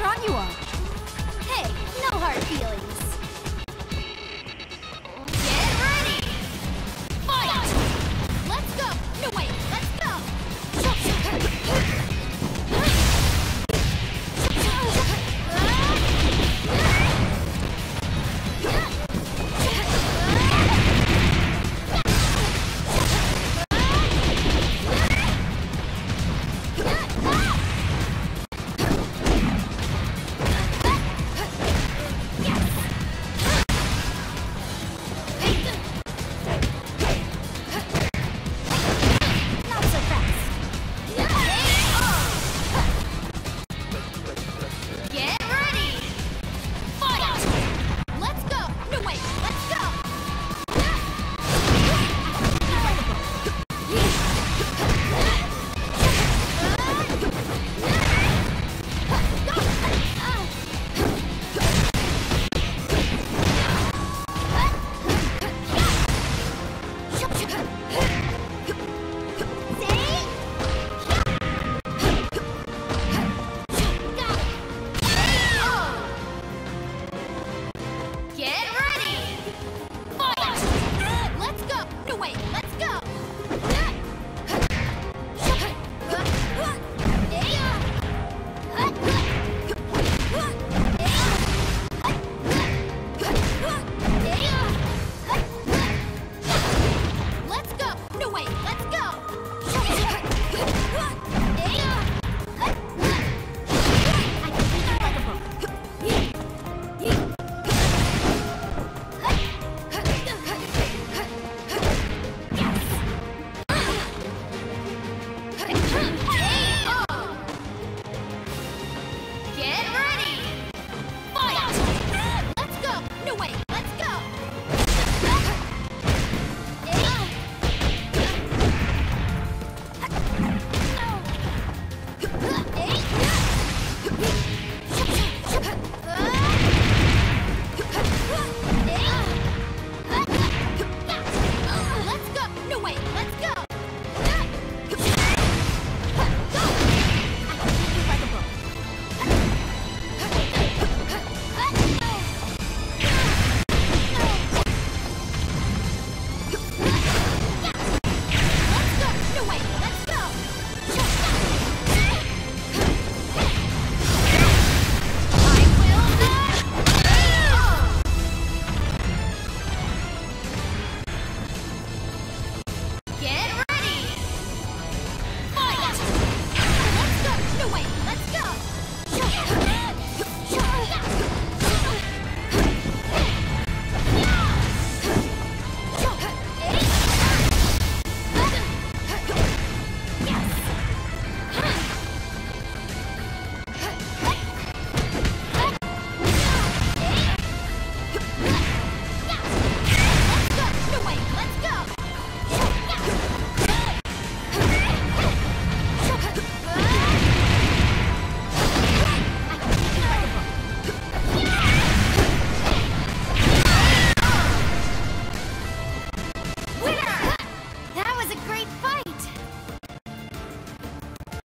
strong you are. Hey, no hard feelings.